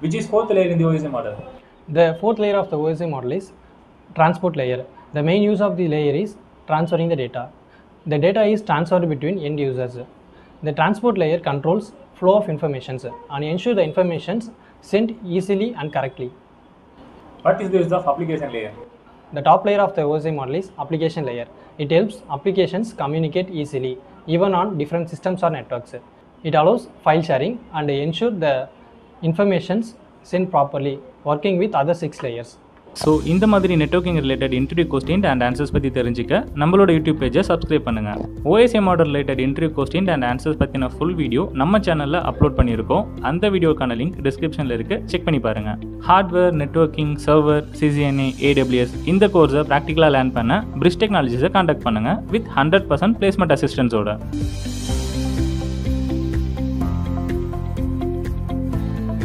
which is fourth layer in the OSI model. The fourth layer of the OSI model is transport layer. The main use of the layer is transferring the data. The data is transferred between end users. The transport layer controls flow of informations and ensure the informations sent easily and correctly. What is the use of application layer? The top layer of the OSI model is application layer. It helps applications communicate easily even on different systems or networks. It allows file sharing and ensure the informations sent properly working with other six layers. So இந்த மாதிரி networking related interview question and answers பற்றி தெரிஞ்சுக்க நம்மளோட YouTube பேஜை subscribe பண்ணுங்கள் OSI model related interview question and answers பற்றின full video நம்ம சேனலில் அப்லோட் பண்ணியிருக்கோம். அந்த வீடியோக்கான லிங்க் டிஸ்கிரிப்ஷனில் இருக்குது செக் பண்ணி பாருங்கள் hardware networking server CCNA AWS இந்த கோர்ஸை ப்ராக்டிக்கலாக லேர்ன் பண்ண பிரிஸ் டெக்னாலஜிஸை காண்டாக்ட் பண்ணுங்கள் வித் ஹண்ட்ரட் பர்சன்ட் பிளேஸ்மெண்ட் அசிஸ்டன்ஸோட